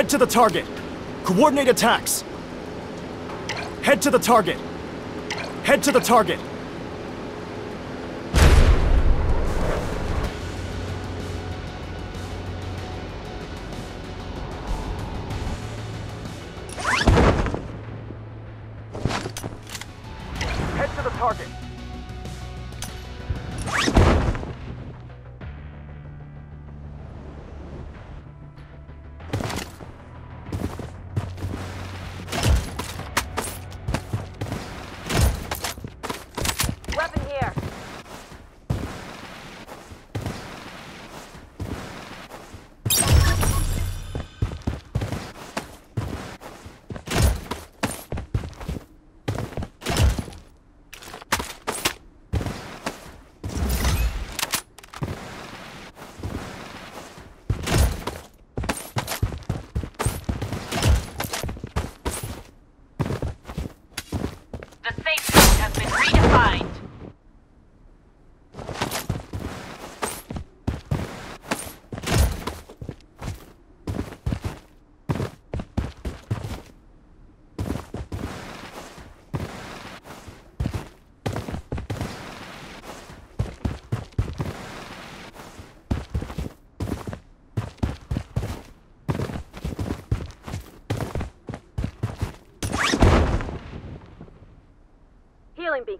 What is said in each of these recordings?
Head to the target. Coordinate attacks. Head to the target. Head to the target.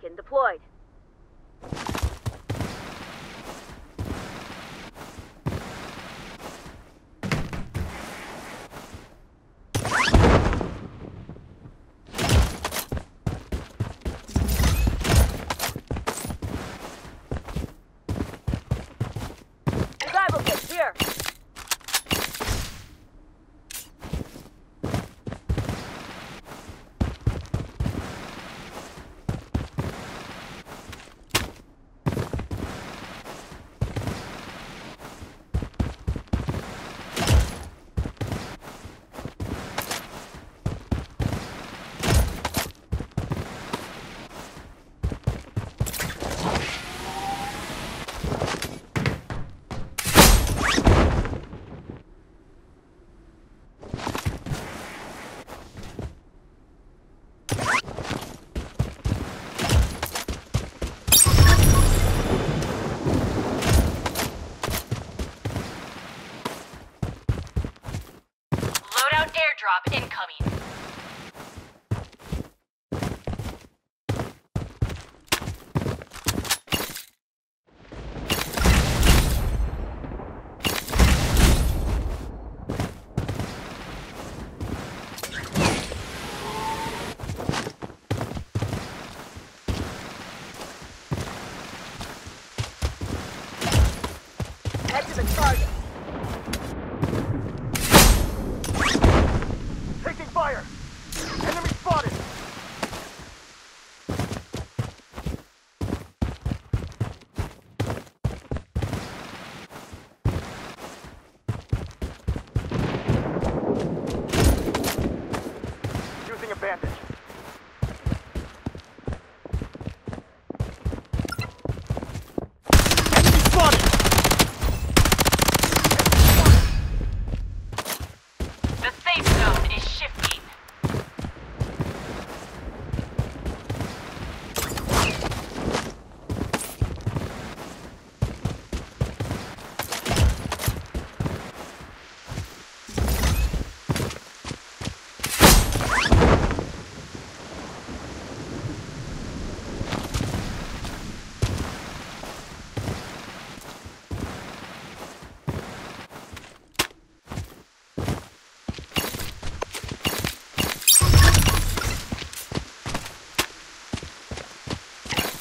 Beacon deployed. Here.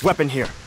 Weapon here.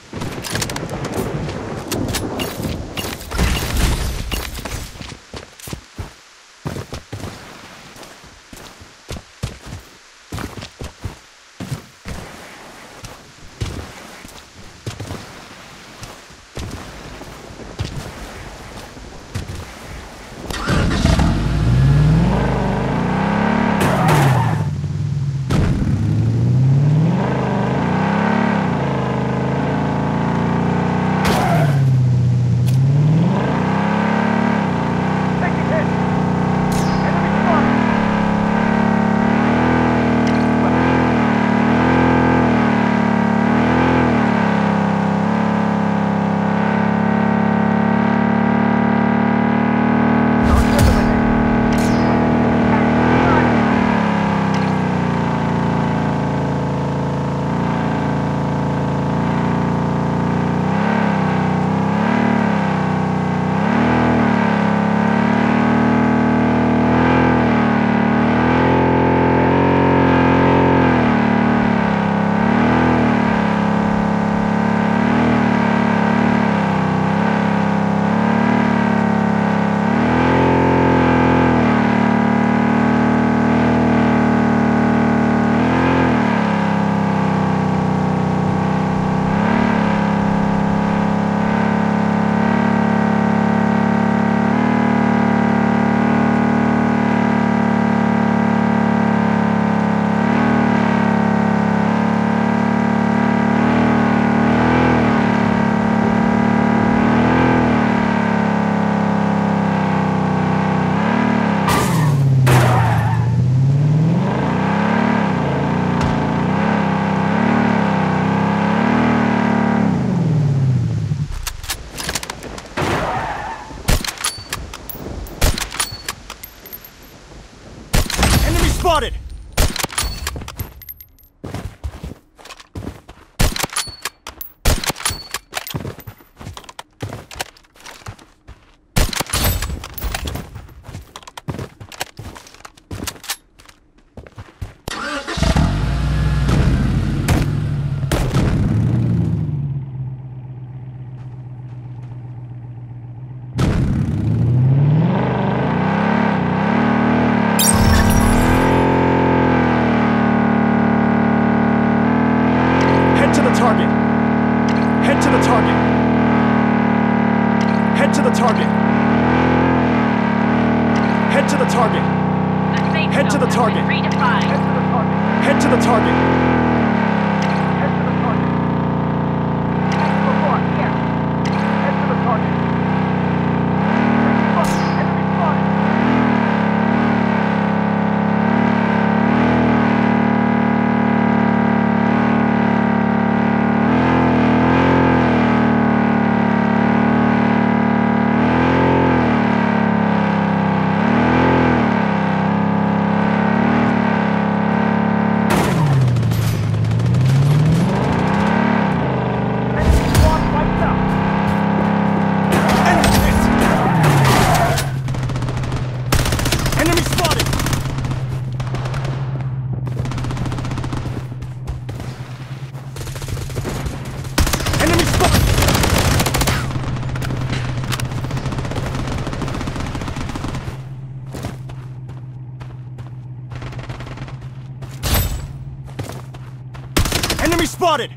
Enemy spotted!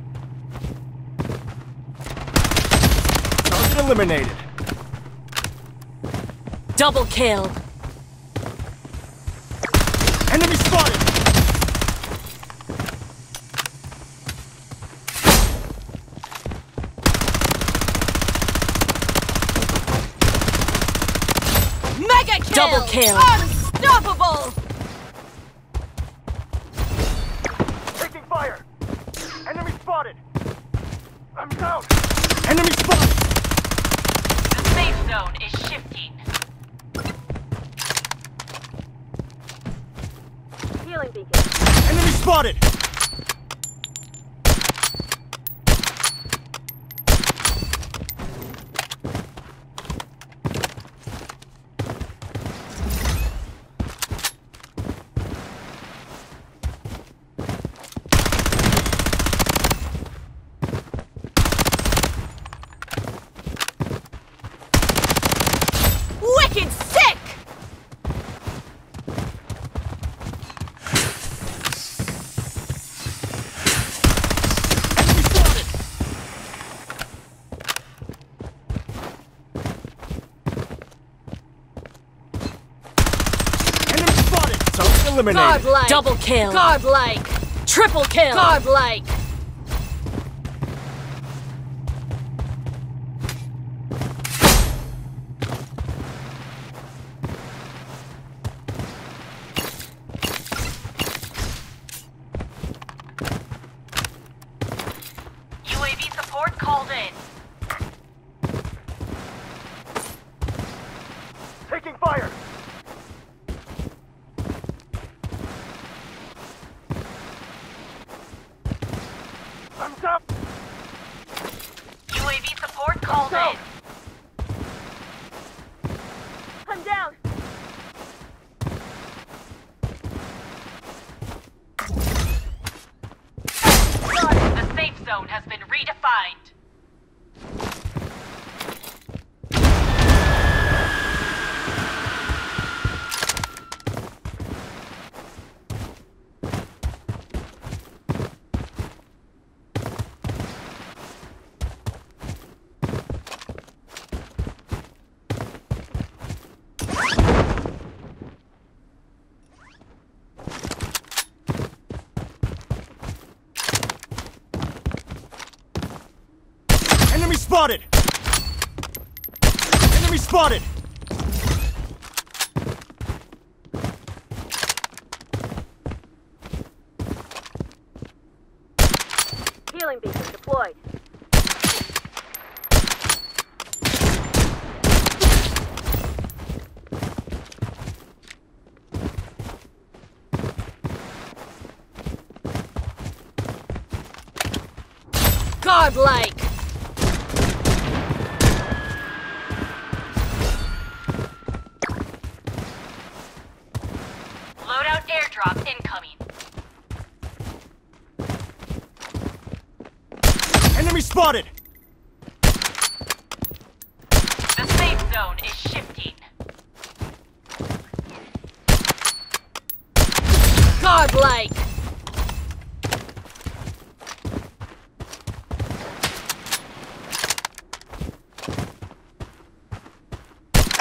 Target eliminated. Double kill. Enemy spotted! Mega kill! Double kill! Unstoppable! Enemy spot! The safe zone is shifting. Eliminated. Godlike. Double kill. Godlike. Triple kill. Godlike. Healing beacon deployed. Godlike! Loadout airdrop in spotted! The safe zone is shifting. Godlike.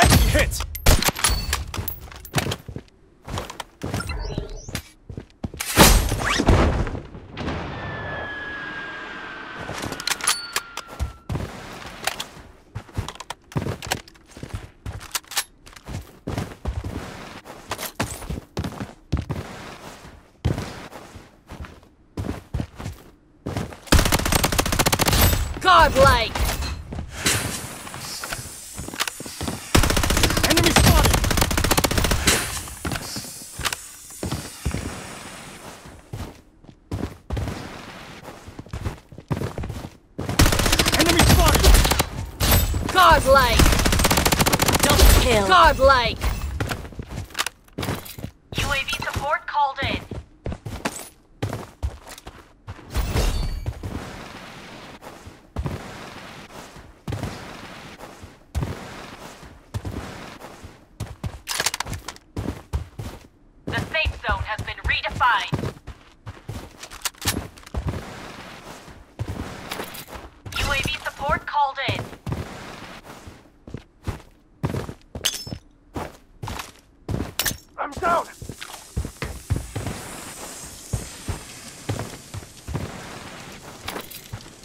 Enemy hit! Godlike. Enemy spotted! Enemy spotted! Godlike. Double kill. Godlike. UAV support called in. The safe zone has been redefined. UAV support called in. I'm down!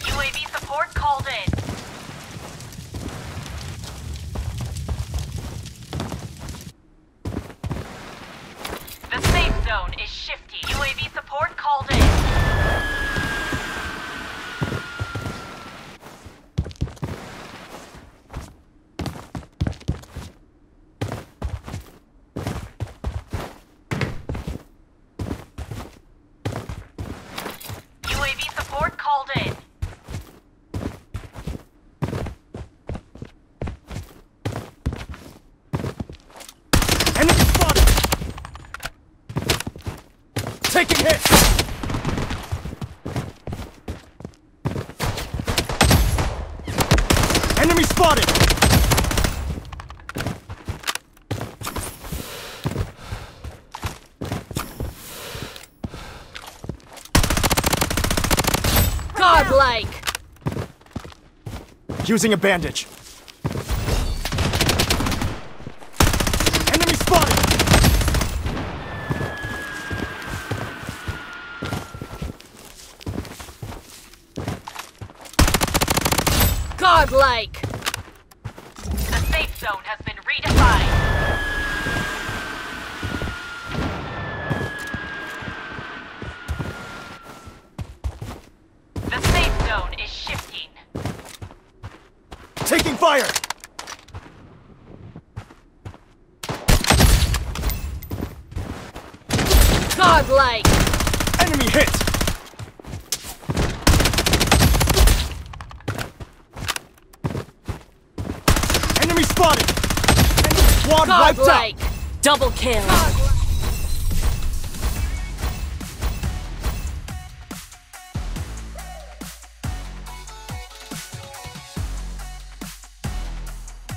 UAV support called in. The safe zone is shifty. UAV support called in. UAV support called in. Enemy spotted! Taking hits! Enemy spotted! Godlike. Using a bandage. Enemy spotted! Godlike. The safe zone has been redefined. The safe zone is shifting. Taking fire! Godlike. Enemy hit! Enemy spotted! Enemy squad wiped out! Godlike. Double kill.